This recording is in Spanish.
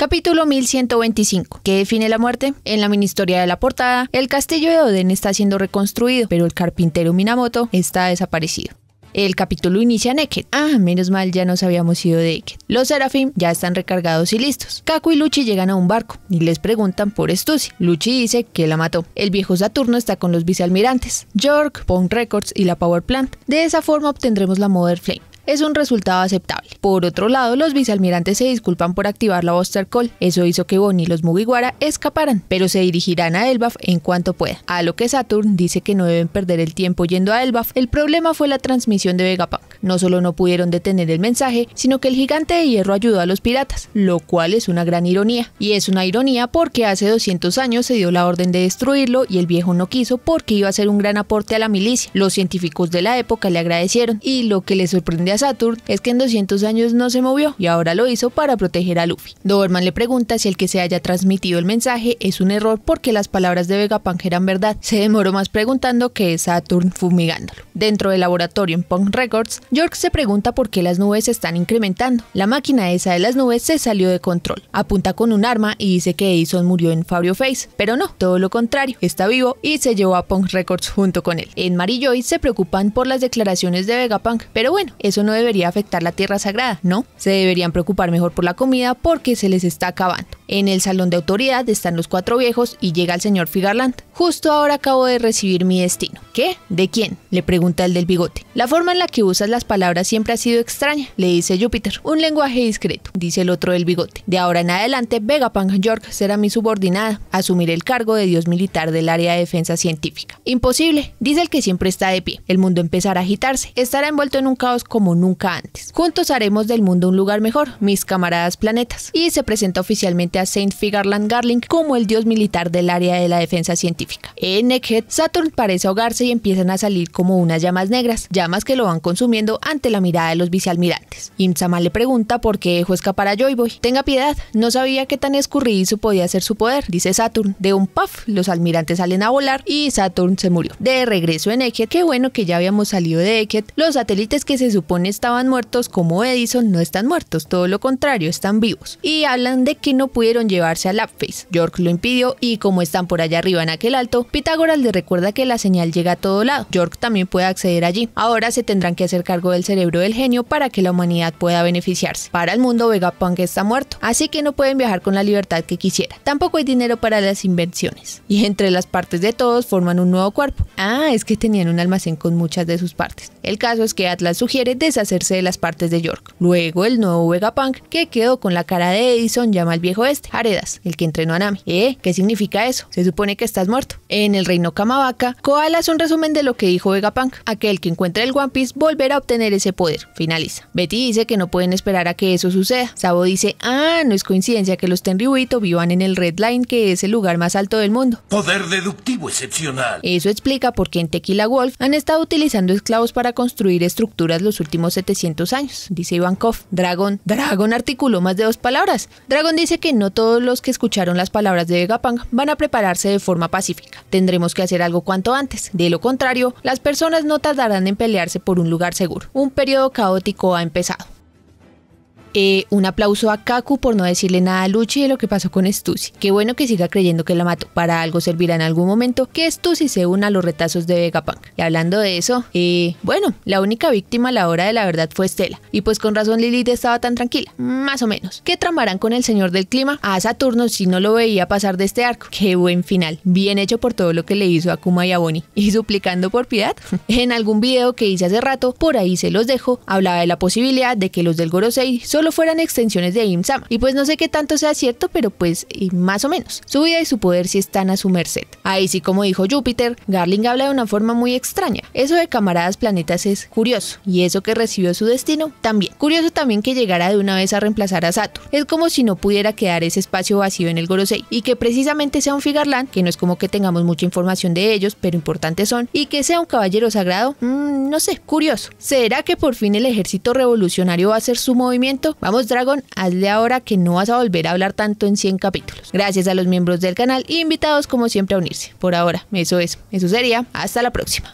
Capítulo 1125. ¿Qué define la muerte? En la mini historia de la portada, el castillo de Oden está siendo reconstruido, pero el carpintero Minamoto está desaparecido. El capítulo inicia Naked. Ah, menos mal ya nos habíamos ido de Naked. Los Serafim ya están recargados y listos. Kaku y Luchi llegan a un barco y les preguntan por Stussy. Luchi dice que la mató. El viejo Saturno está con los vicealmirantes, York, Pong Records y la Power Plant. De esa forma obtendremos la Mother Flame es un resultado aceptable. Por otro lado, los vicealmirantes se disculpan por activar la Buster Call. Eso hizo que Bonnie y los Mugiwara escaparan, pero se dirigirán a Elbaf en cuanto pueda. A lo que Saturn dice que no deben perder el tiempo yendo a Elbaf. El problema fue la transmisión de Vegapunk. No solo no pudieron detener el mensaje, sino que el gigante de hierro ayudó a los piratas, lo cual es una gran ironía. Y es una ironía porque hace 200 años se dio la orden de destruirlo y el viejo no quiso porque iba a ser un gran aporte a la milicia. Los científicos de la época le agradecieron y lo que le sorprende a Saturn es que en 200 años no se movió y ahora lo hizo para proteger a Luffy. Doberman le pregunta si el que se haya transmitido el mensaje es un error porque las palabras de Vegapunk eran verdad. Se demoró más preguntando que Saturn fumigándolo. Dentro del laboratorio en Punk Records, York se pregunta por qué las nubes se están incrementando. La máquina esa de las nubes se salió de control. Apunta con un arma y dice que Edison murió en Fabio Face, pero no, todo lo contrario, está vivo y se llevó a Punk Records junto con él. En Mary Joy se preocupan por las declaraciones de Vegapunk, pero bueno, eso no debería afectar la tierra sagrada, ¿no? Se deberían preocupar mejor por la comida porque se les está acabando. En el salón de autoridad están los cuatro viejos y llega el señor Figarland. Justo ahora acabo de recibir mi destino. ¿Qué? ¿De quién? Le pregunta el del bigote. La forma en la que usas las palabras siempre ha sido extraña, le dice Júpiter. Un lenguaje discreto, dice el otro del bigote. De ahora en adelante, Vegapunk York será mi subordinada. Asumiré el cargo de dios militar del área de defensa científica. Imposible, dice el que siempre está de pie. El mundo empezará a agitarse. Estará envuelto en un caos como nunca antes. Juntos haremos del mundo un lugar mejor, mis camaradas planetas. Y se presenta oficialmente a Saint Figarland Garling como el dios militar del área de la defensa científica. En Neckhead, Saturn parece ahogarse y empiezan a salir como unas llamas negras, llamas que lo van consumiendo ante la mirada de los vicealmirantes. Imsama le pregunta por qué dejó escapar a Joyboy. Tenga piedad, no sabía qué tan escurridizo podía ser su poder, dice Saturn. De un puff, los almirantes salen a volar y Saturn se murió. De regreso en Egghead, qué bueno que ya habíamos salido de Egghead, los satélites que se supone estaban muertos como Edison no están muertos, todo lo contrario, están vivos. Y hablan de que no llevarse a Lapface. York lo impidió y como están por allá arriba en aquel alto, Pitágoras le recuerda que la señal llega a todo lado. York también puede acceder allí. Ahora se tendrán que hacer cargo del cerebro del genio para que la humanidad pueda beneficiarse. Para el mundo, Vegapunk está muerto, así que no pueden viajar con la libertad que quisiera. Tampoco hay dinero para las invenciones. Y entre las partes de todos forman un nuevo cuerpo. Ah, es que tenían un almacén con muchas de sus partes. El caso es que Atlas sugiere deshacerse de las partes de York. Luego el nuevo Vegapunk, que quedó con la cara de Edison, llama al viejo este, Aredas, el que entrenó a Nami. ¿Eh? ¿Qué significa eso? Se supone que estás muerto. En el reino Kamabaka, Koala es un resumen de lo que dijo Vegapunk. Aquel que encuentre el One Piece volverá a obtener ese poder. Finaliza. Betty dice que no pueden esperar a que eso suceda. Sabo dice, ah, no es coincidencia que los Tenryubito vivan en el Red Line, que es el lugar más alto del mundo. Poder deductivo excepcional. Eso explica por qué en Tequila Wolf han estado utilizando esclavos para construir estructuras los últimos 700 años, dice Ivankov. Dragon, Dragon articuló más de dos palabras. Dragon dice que no todos los que escucharon las palabras de Vegapunk van a prepararse de forma pacífica. Tendremos que hacer algo cuanto antes. De lo contrario, las personas no tardarán en pelearse por un lugar seguro. Un periodo caótico ha empezado. Eh, un aplauso a Kaku por no decirle nada a Luchi de lo que pasó con Stussy. Qué bueno que siga creyendo que la mató. Para algo servirá en algún momento que Stussy se una a los retazos de Vegapunk. Y hablando de eso, eh, bueno, la única víctima a la hora de la verdad fue Estela. Y pues con razón Lilith estaba tan tranquila. Más o menos. ¿Qué tramarán con el señor del clima? A Saturno si no lo veía pasar de este arco. Qué buen final. Bien hecho por todo lo que le hizo a Kuma y a Bonnie. Y suplicando por piedad. en algún video que hice hace rato, por ahí se los dejo, hablaba de la posibilidad de que los del Gorosei solo fueran extensiones de Imsama. Y pues no sé qué tanto sea cierto, pero pues más o menos. Su vida y su poder sí están a su merced. Ahí sí, como dijo Júpiter, Garling habla de una forma muy extraña. Eso de camaradas planetas es curioso. Y eso que recibió su destino, también. Curioso también que llegara de una vez a reemplazar a Saturn. Es como si no pudiera quedar ese espacio vacío en el Gorosei. Y que precisamente sea un Figarland, que no es como que tengamos mucha información de ellos, pero importantes son. Y que sea un caballero sagrado, mmm, no sé, curioso. ¿Será que por fin el ejército revolucionario va a hacer su movimiento? Vamos Dragon, hazle ahora que no vas a volver a hablar tanto en 100 capítulos. Gracias a los miembros del canal y invitados como siempre a unirse. Por ahora, eso es. Eso sería. Hasta la próxima.